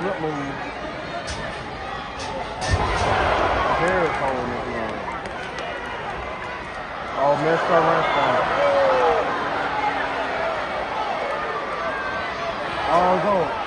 Slip move. Very cold again. Oh, messed up right from Oh,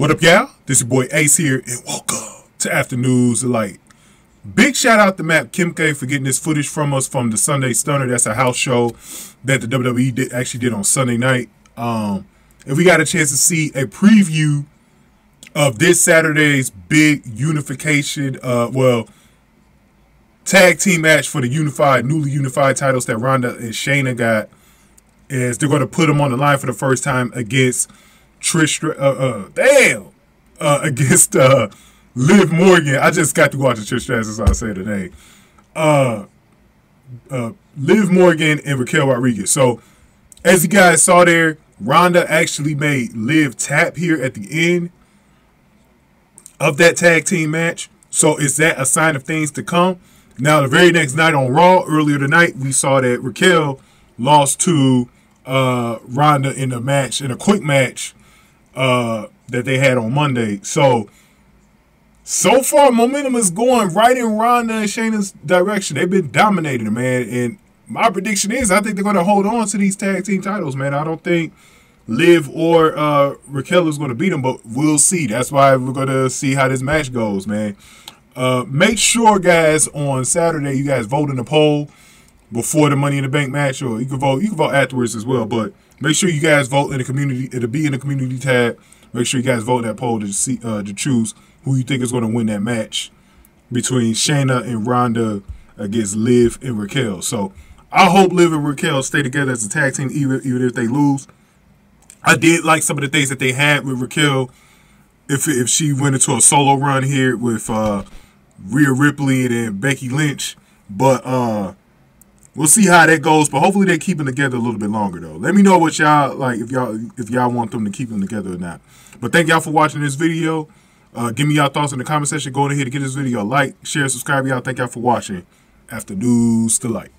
What up, y'all? This your boy Ace here, and welcome to After News Delight. Big shout out to Matt Kimke for getting this footage from us from the Sunday Stunner. That's a house show that the WWE did, actually did on Sunday night. Um, and we got a chance to see a preview of this Saturday's big unification, uh, well, tag team match for the unified, newly unified titles that Ronda and Shayna got. Is they're going to put them on the line for the first time against Trish, uh, uh, damn, uh, against uh, Liv Morgan. I just got to watch the Trish Stratus, as I say today. Uh, uh, Liv Morgan and Raquel Rodriguez. So, as you guys saw there, Ronda actually made Liv tap here at the end of that tag team match. So, is that a sign of things to come? Now, the very next night on Raw, earlier tonight, we saw that Raquel lost to uh, Ronda in a match, in a quick match uh, that they had on Monday. So, so far, momentum is going right in Ronda and Shayna's direction. They've been dominating, man. And my prediction is I think they're going to hold on to these tag team titles, man. I don't think Liv or uh, Raquel is going to beat them, but we'll see. That's why we're going to see how this match goes, man. Uh, make sure, guys, on Saturday, you guys vote in the poll before the Money in the Bank match, or you can vote. You can vote afterwards as well. But make sure you guys vote in the community. It'll be in the community tab. Make sure you guys vote in that poll to see uh, to choose who you think is going to win that match between Shayna and Ronda against Liv and Raquel. So I hope Liv and Raquel stay together as a tag team, even even if they lose. I did like some of the things that they had with Raquel. If if she went into a solo run here with uh, Rhea Ripley and Becky Lynch, but uh, we'll see how that goes. But hopefully they keep them together a little bit longer though. Let me know what y'all like if y'all if y'all want them to keep them together or not. But thank y'all for watching this video. Uh, give me y'all thoughts in the comment section. Go ahead and give this video a like, share, subscribe. Y'all thank y'all for watching. After News Delight.